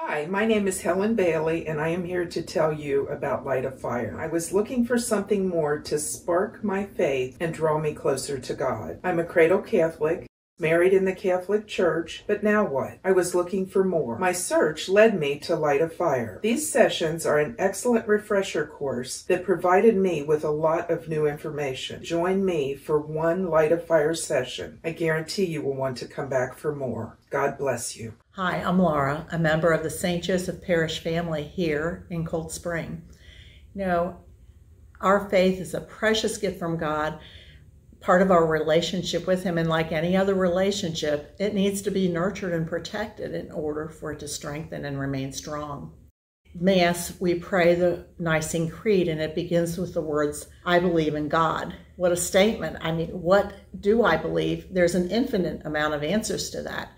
Hi, my name is Helen Bailey, and I am here to tell you about Light of Fire. I was looking for something more to spark my faith and draw me closer to God. I'm a cradle Catholic, married in the Catholic Church, but now what? I was looking for more. My search led me to Light of Fire. These sessions are an excellent refresher course that provided me with a lot of new information. Join me for one Light of Fire session. I guarantee you will want to come back for more. God bless you. Hi, I'm Laura, a member of the St. Joseph Parish family here in Cold Spring. You know, our faith is a precious gift from God, part of our relationship with Him, and like any other relationship, it needs to be nurtured and protected in order for it to strengthen and remain strong. Mass, we pray the Nicene Creed, and it begins with the words, I believe in God. What a statement. I mean, what do I believe? There's an infinite amount of answers to that.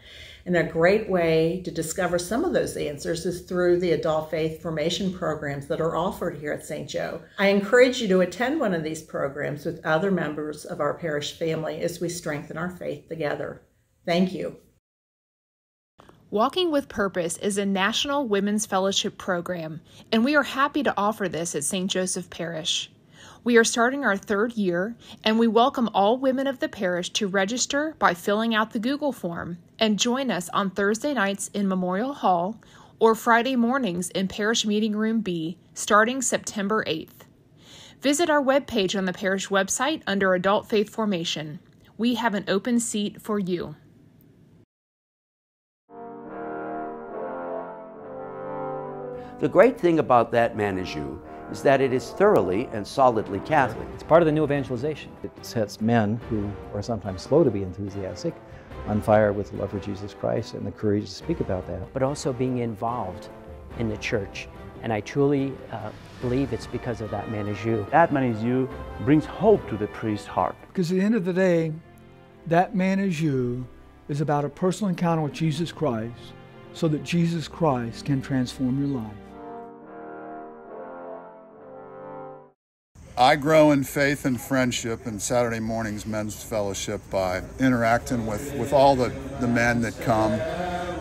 And a great way to discover some of those answers is through the adult faith formation programs that are offered here at St. Joe. I encourage you to attend one of these programs with other members of our parish family as we strengthen our faith together. Thank you. Walking with Purpose is a national women's fellowship program, and we are happy to offer this at St. Joseph Parish. We are starting our third year, and we welcome all women of the parish to register by filling out the Google form and join us on Thursday nights in Memorial Hall or Friday mornings in Parish Meeting Room B starting September 8th. Visit our webpage on the parish website under Adult Faith Formation. We have an open seat for you. The great thing about That Man Is You is that it is thoroughly and solidly Catholic. It's part of the new evangelization. It sets men who are sometimes slow to be enthusiastic on fire with the love for Jesus Christ and the courage to speak about that. But also being involved in the church. And I truly uh, believe it's because of that man is you. That man is you brings hope to the priest's heart. Because at the end of the day, that man is you is about a personal encounter with Jesus Christ so that Jesus Christ can transform your life. I grow in faith and friendship in Saturday mornings men's fellowship by interacting with, with all the, the men that come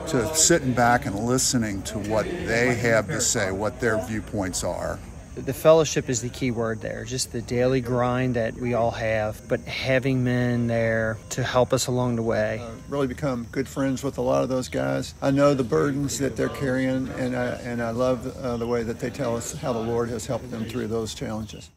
to sitting back and listening to what they have to say, what their viewpoints are. The fellowship is the key word there, just the daily grind that we all have, but having men there to help us along the way. Uh, really become good friends with a lot of those guys. I know the burdens that they're carrying, and I, and I love uh, the way that they tell us how the Lord has helped them through those challenges.